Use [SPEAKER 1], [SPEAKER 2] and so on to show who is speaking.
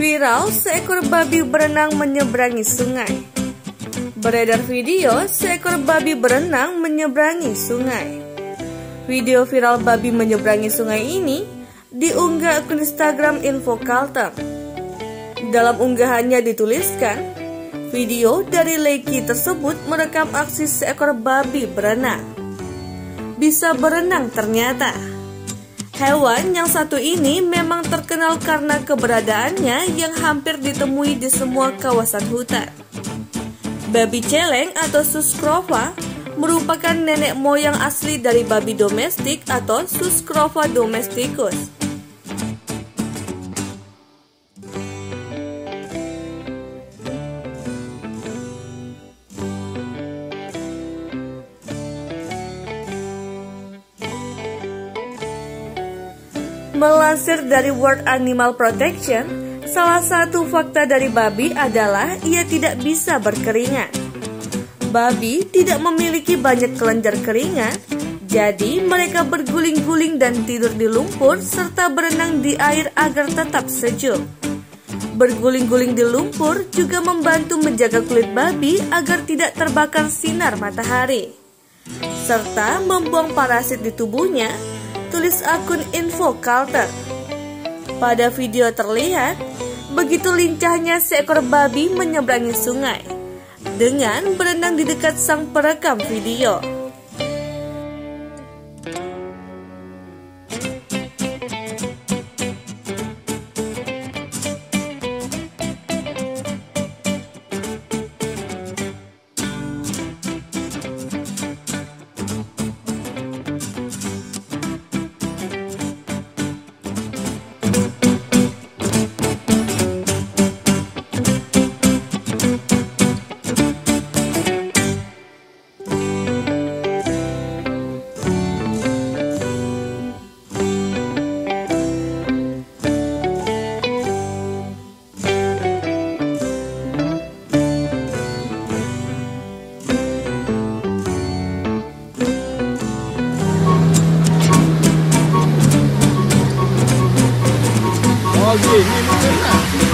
[SPEAKER 1] Viral seekor babi berenang menyeberangi sungai. Beredar video seekor babi berenang menyeberangi sungai. Video viral babi menyeberangi sungai ini diunggah akun Instagram Info Kalteng. Dalam unggahannya dituliskan, video dari Leki tersebut merekam aksi seekor babi berenang. Bisa berenang ternyata. Hewan yang satu ini memang terkenal karena keberadaannya yang hampir ditemui di semua kawasan hutan. Babi celeng atau Suscrova merupakan nenek moyang asli dari babi domestik atau Suscrova domesticus. Melansir dari World Animal Protection, salah satu fakta dari babi adalah ia tidak bisa berkeringat. Babi tidak memiliki banyak kelenjar keringat, jadi mereka berguling-guling dan tidur di lumpur serta berenang di air agar tetap sejuk. Berguling-guling di lumpur juga membantu menjaga kulit babi agar tidak terbakar sinar matahari, serta membuang parasit di tubuhnya tulis akun Info Carter. Pada video terlihat, begitu lincahnya seekor babi menyeberangi sungai dengan berenang di dekat sang perekam video.
[SPEAKER 2] 哦耶！你们。